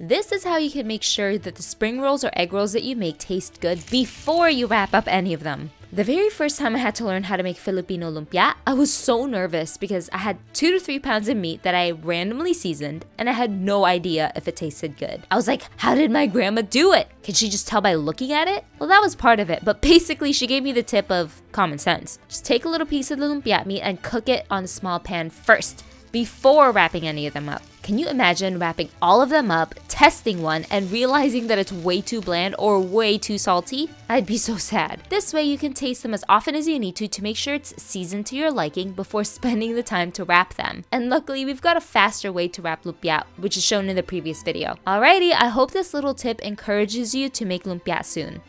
This is how you can make sure that the spring rolls or egg rolls that you make taste good before you wrap up any of them. The very first time I had to learn how to make Filipino lumpia, I was so nervous because I had two to three pounds of meat that I randomly seasoned and I had no idea if it tasted good. I was like, how did my grandma do it? Can she just tell by looking at it? Well, that was part of it, but basically she gave me the tip of common sense. Just take a little piece of the lumpia meat and cook it on a small pan first before wrapping any of them up. Can you imagine wrapping all of them up, testing one, and realizing that it's way too bland or way too salty? I'd be so sad. This way you can taste them as often as you need to to make sure it's seasoned to your liking before spending the time to wrap them. And luckily, we've got a faster way to wrap lumpia, which is shown in the previous video. Alrighty, I hope this little tip encourages you to make lumpia soon.